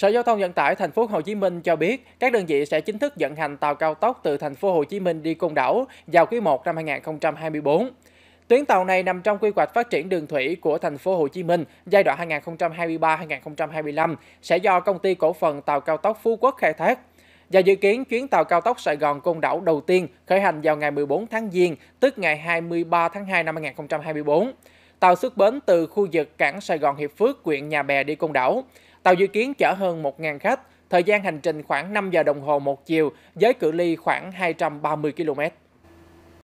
Sở Giao thông Vận tải thành phố Hồ Chí Minh cho biết các đơn vị sẽ chính thức vận hành tàu cao tốc từ thành phố Hồ Chí Minh đi Côn Đảo vào quý 1 năm 2024. Tuyến tàu này nằm trong quy hoạch phát triển đường thủy của thành phố Hồ Chí Minh giai đoạn 2023-2025 sẽ do công ty cổ phần tàu cao tốc Phú Quốc khai thác. Và dự kiến chuyến tàu cao tốc Sài Gòn Côn Đảo đầu tiên khởi hành vào ngày 14 tháng Giêng, tức ngày 23 tháng 2 năm 2024. Tàu xuất bến từ khu vực cảng Sài Gòn Hiệp Phước, huyện Nhà Bè đi Côn Đảo. Tàu dự kiến chở hơn 1.000 khách, thời gian hành trình khoảng 5 giờ đồng hồ một chiều với cự ly khoảng 230 km.